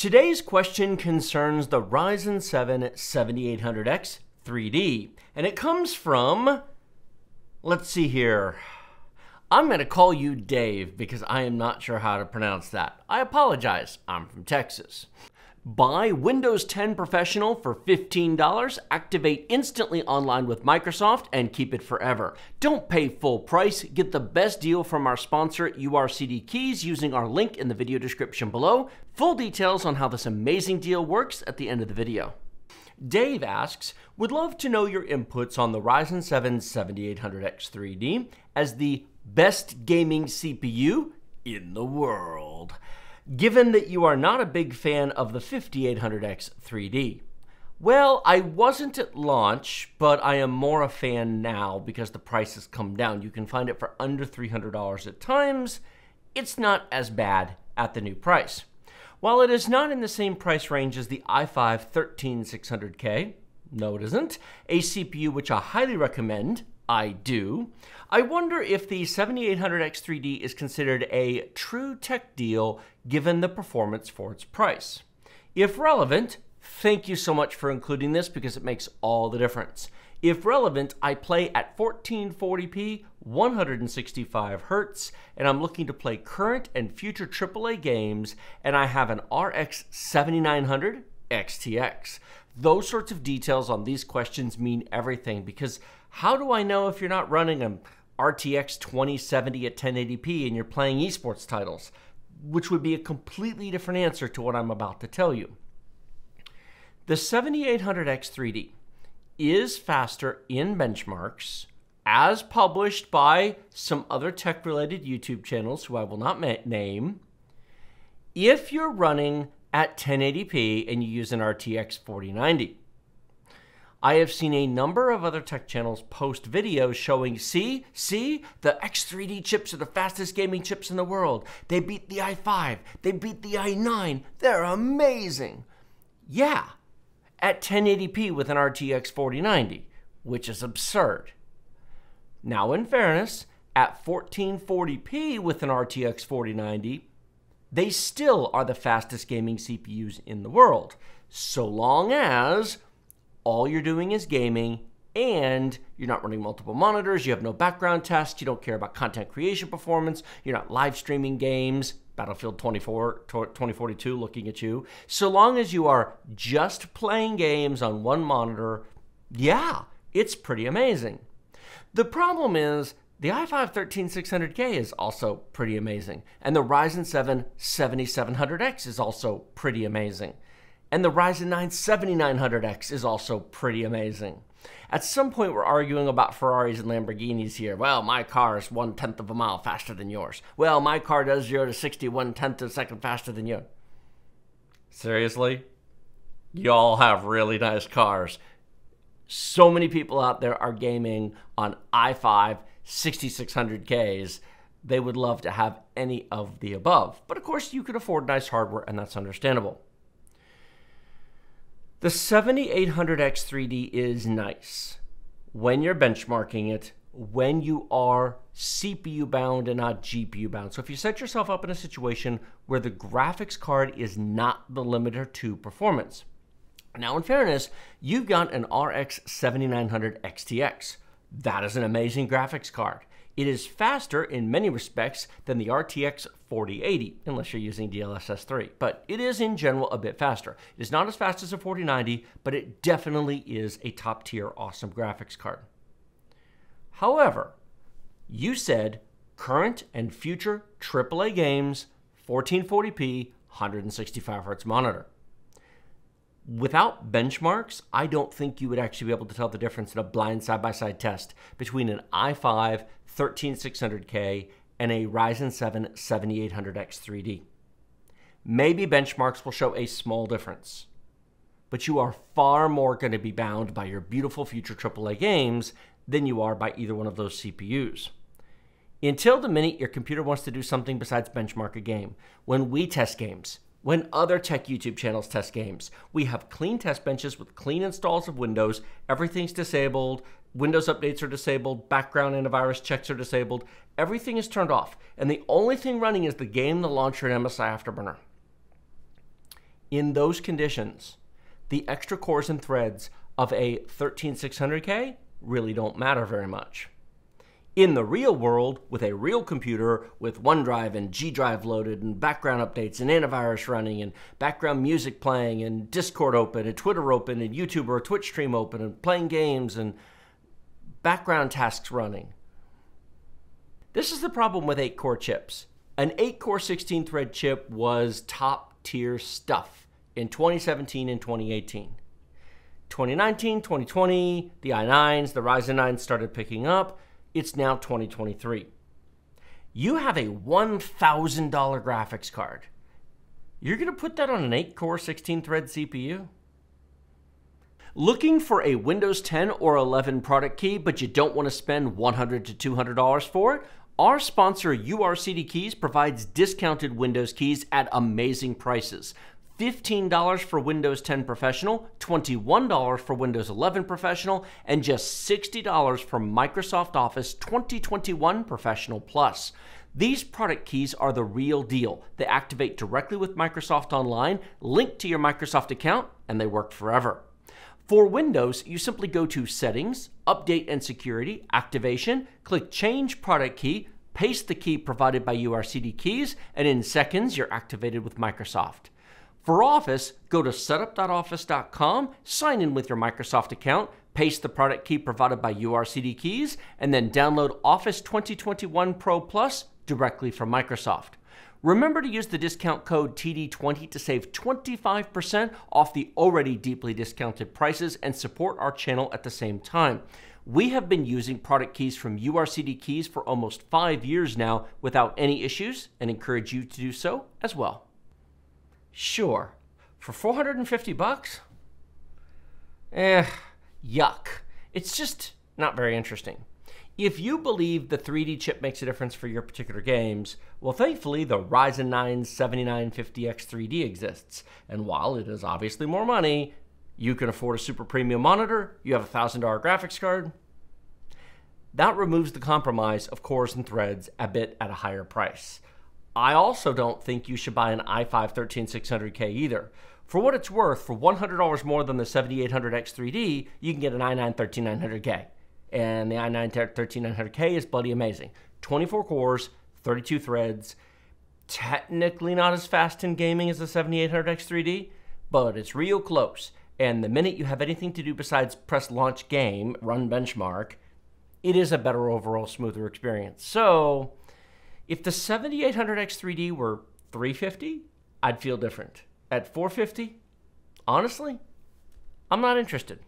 Today's question concerns the Ryzen 7 7800X 3D, and it comes from, let's see here. I'm going to call you Dave because I am not sure how to pronounce that. I apologize. I'm from Texas. Buy Windows 10 Professional for $15, activate instantly online with Microsoft, and keep it forever. Don't pay full price. Get the best deal from our sponsor, URCD Keys, using our link in the video description below. Full details on how this amazing deal works at the end of the video. Dave asks, would love to know your inputs on the Ryzen 7 7800X 3D as the best gaming CPU in the world given that you are not a big fan of the 5800X 3D. Well, I wasn't at launch, but I am more a fan now because the price has come down. You can find it for under $300 at times. It's not as bad at the new price. While it is not in the same price range as the i5 13600K, no it isn't, a CPU which I highly recommend, I do. I wonder if the 7800X3D is considered a true tech deal given the performance for its price. If relevant, thank you so much for including this because it makes all the difference. If relevant, I play at 1440p, 165 Hz, and I'm looking to play current and future AAA games, and I have an RX 7900 XTX. Those sorts of details on these questions mean everything because how do I know if you're not running an RTX 2070 at 1080p and you're playing esports titles? Which would be a completely different answer to what I'm about to tell you. The 7800X 3D is faster in benchmarks as published by some other tech related YouTube channels who I will not name. If you're running at 1080p and you use an RTX 4090. I have seen a number of other tech channels post videos showing, see, see, the X3D chips are the fastest gaming chips in the world. They beat the i5, they beat the i9, they're amazing. Yeah, at 1080p with an RTX 4090, which is absurd. Now, in fairness, at 1440p with an RTX 4090, they still are the fastest gaming CPUs in the world, so long as all you're doing is gaming and you're not running multiple monitors, you have no background test, you don't care about content creation performance, you're not live streaming games, Battlefield 24, 2042 looking at you. So long as you are just playing games on one monitor, yeah, it's pretty amazing. The problem is the i5 13600K is also pretty amazing, and the Ryzen 7 7700X is also pretty amazing. And the Ryzen 9 7900X is also pretty amazing. At some point, we're arguing about Ferraris and Lamborghinis here. Well, my car is one tenth of a mile faster than yours. Well, my car does zero to 60 one tenth of a second faster than you. Seriously? Y'all have really nice cars. So many people out there are gaming on i5 6600Ks, they would love to have any of the above. But of course, you could afford nice hardware, and that's understandable. The 7800X3D is nice when you're benchmarking it, when you are CPU bound and not GPU bound. So if you set yourself up in a situation where the graphics card is not the limiter to performance. Now, in fairness, you've got an RX 7900 XTX. That is an amazing graphics card. It is faster in many respects than the RTX 4080, unless you're using DLSS 3, but it is in general a bit faster. It is not as fast as a 4090, but it definitely is a top tier awesome graphics card. However, you said current and future AAA games, 1440p, 165 Hz monitor without benchmarks, I don't think you would actually be able to tell the difference in a blind side by side test between an i5 13600K and a Ryzen 7 7800X 3D. Maybe benchmarks will show a small difference, but you are far more going to be bound by your beautiful future AAA games than you are by either one of those CPUs. Until the minute your computer wants to do something besides benchmark a game, when we test games, when other tech YouTube channels test games. We have clean test benches with clean installs of Windows. Everything's disabled. Windows updates are disabled. Background antivirus checks are disabled. Everything is turned off. And the only thing running is the game, the launcher, and MSI Afterburner. In those conditions, the extra cores and threads of a 13600K really don't matter very much. In the real world, with a real computer with OneDrive and G Drive loaded and background updates and antivirus running and background music playing and Discord open and Twitter open and YouTube or Twitch stream open and playing games and background tasks running. This is the problem with 8 core chips. An 8 core 16 thread chip was top tier stuff in 2017 and 2018. 2019, 2020, the i9s, the Ryzen 9s started picking up. It's now 2023. You have a $1,000 graphics card. You're going to put that on an 8 core 16 thread CPU? Looking for a Windows 10 or 11 product key, but you don't want to spend $100 to $200 for it? Our sponsor, URCD Keys, provides discounted Windows keys at amazing prices. $15 for Windows 10 Professional, $21 for Windows 11 Professional, and just $60 for Microsoft Office 2021 Professional Plus. These product keys are the real deal. They activate directly with Microsoft Online, link to your Microsoft account, and they work forever. For Windows, you simply go to Settings, Update and Security, Activation, click Change Product Key, paste the key provided by URCD Keys, and in seconds, you're activated with Microsoft. For Office, go to setup.office.com, sign in with your Microsoft account, paste the product key provided by URCD Keys, and then download Office 2021 Pro Plus directly from Microsoft. Remember to use the discount code TD20 to save 25% off the already deeply discounted prices and support our channel at the same time. We have been using product keys from URCD Keys for almost five years now without any issues and encourage you to do so as well. Sure. For 450 bucks? Eh, yuck. It's just not very interesting. If you believe the 3D chip makes a difference for your particular games, well, thankfully, the Ryzen 9 7950X 3D exists. And while it is obviously more money, you can afford a super premium monitor, you have a $1,000 graphics card. That removes the compromise of cores and threads a bit at a higher price. I also don't think you should buy an i5 13600K either. For what it's worth, for $100 more than the 7800X3D, you can get an i9 13900K. And the i9 13900K is bloody amazing. 24 cores, 32 threads. Technically not as fast in gaming as the 7800X3D, but it's real close. And the minute you have anything to do besides press launch game, run benchmark, it is a better overall, smoother experience. So, if the 7800X3D were 350, I'd feel different. At 450, honestly, I'm not interested.